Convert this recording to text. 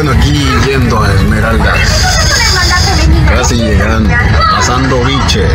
Bueno, aquí yendo a Esmeraldas. Casi llegando, pasando biche.